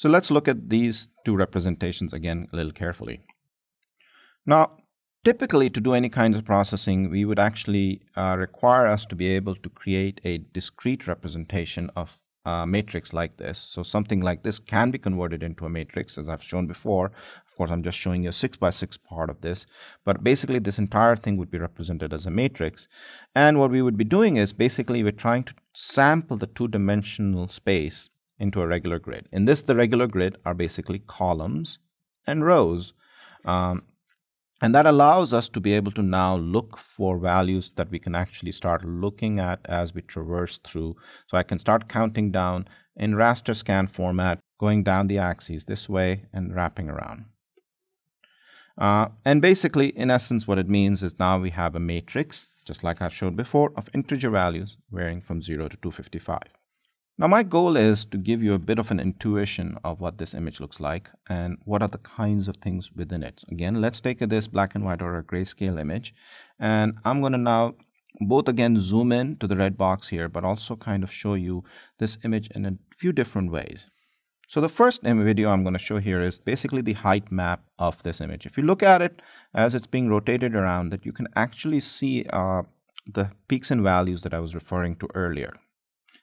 So let's look at these two representations again a little carefully. Now, typically to do any kinds of processing, we would actually uh, require us to be able to create a discrete representation of a matrix like this. So something like this can be converted into a matrix, as I've shown before. Of course, I'm just showing you a 6 by 6 part of this. But basically, this entire thing would be represented as a matrix. And what we would be doing is basically we're trying to sample the two-dimensional space into a regular grid. In this, the regular grid are basically columns and rows. Um, and that allows us to be able to now look for values that we can actually start looking at as we traverse through. So I can start counting down in raster scan format, going down the axes this way and wrapping around. Uh, and basically, in essence, what it means is now we have a matrix, just like I showed before, of integer values varying from 0 to 255. Now my goal is to give you a bit of an intuition of what this image looks like and what are the kinds of things within it. Again, let's take this black and white or a grayscale image and I'm going to now both again zoom in to the red box here but also kind of show you this image in a few different ways. So the first video I'm going to show here is basically the height map of this image. If you look at it as it's being rotated around that you can actually see uh, the peaks and values that I was referring to earlier.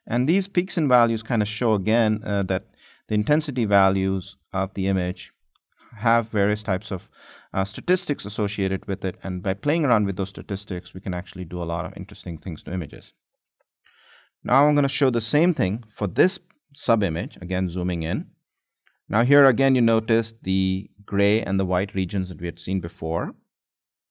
And these peaks and values kind of show again uh, that the intensity values of the image have various types of uh, statistics associated with it. And by playing around with those statistics, we can actually do a lot of interesting things to images. Now I'm going to show the same thing for this sub-image, again zooming in. Now here again you notice the gray and the white regions that we had seen before.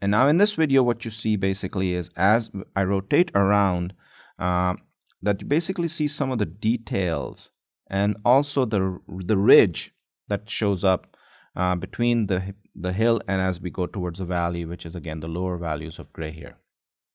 And now in this video what you see basically is as I rotate around uh, that you basically see some of the details and also the the ridge that shows up uh, between the the hill and as we go towards the valley, which is again the lower values of gray here.